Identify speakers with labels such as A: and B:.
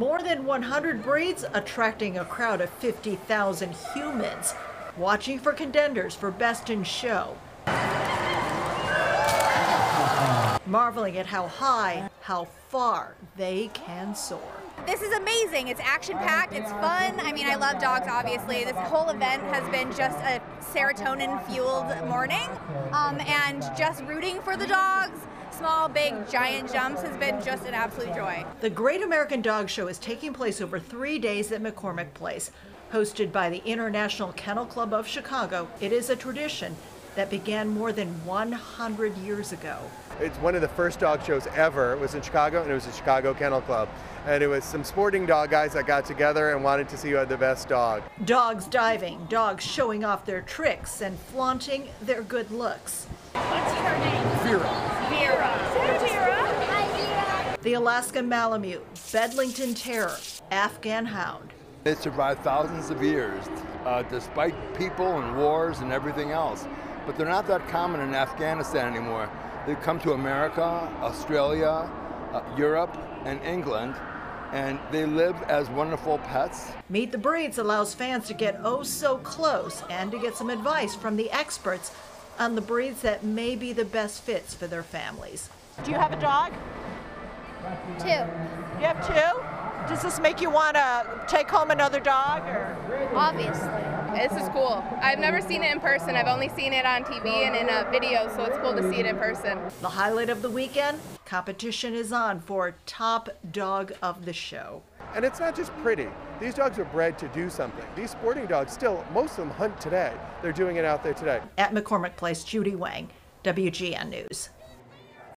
A: More than 100 breeds attracting a crowd of 50,000 humans watching for contenders for Best in Show. Marveling at how high, how far they can soar.
B: This is amazing. It's action packed, it's fun. I mean, I love dogs, obviously. This whole event has been just a serotonin fueled morning. Um, and just rooting for the dogs, small, big, giant jumps has been just an absolute joy.
A: The Great American Dog Show is taking place over three days at McCormick Place. Hosted by the International Kennel Club of Chicago, it is a tradition that began more than 100 years ago.
C: It's one of the first dog shows ever. It was in Chicago, and it was the Chicago Kennel Club. And it was some sporting dog guys that got together and wanted to see who had the best dog.
A: Dogs diving, dogs showing off their tricks and flaunting their good looks.
D: What's her name?
A: The Alaskan Malamute, Bedlington Terrier, Afghan Hound.
E: They survived thousands of years, uh, despite people and wars and everything else. But they're not that common in Afghanistan anymore. They've come to America, Australia, uh, Europe, and England, and they live as wonderful pets.
A: Meet the Breeds allows fans to get oh so close and to get some advice from the experts on the breeds that may be the best fits for their families.
F: Do you have a dog?
B: Two.
F: You have two? Does this make you want to take home another dog? Or?
B: Obviously.
G: This is cool. I've never seen it in person. I've only seen it on TV and in a video, so it's cool to see it in person.
A: The highlight of the weekend competition is on for top dog of the show.
C: And it's not just pretty. These dogs are bred to do something. These sporting dogs still, most of them hunt today. They're doing it out there today.
A: At McCormick Place, Judy Wang, WGN News.